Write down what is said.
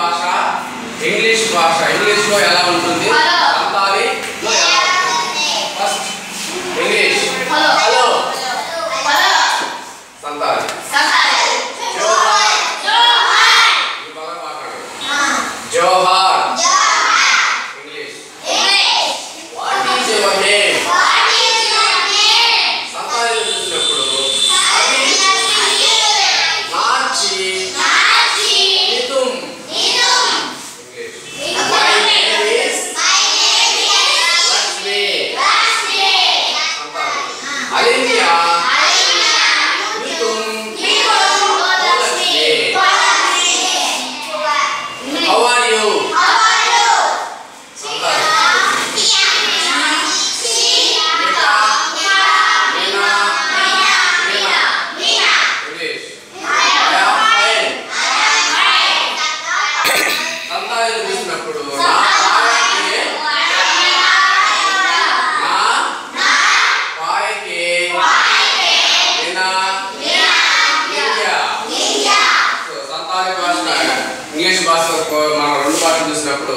భాష ఇంగ్లీష్ భాష. ఇంగ్లీష్లో ఎలా ఉంటుంది? సంతాలి ఇంగ్లీష్. హలో సంతాలి జోహార్. జోహార్. భాషలు మనం రెండు భాషలు చూసినప్పుడు